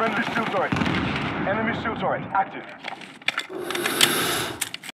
Friendly shield turret. Enemy shield turret active.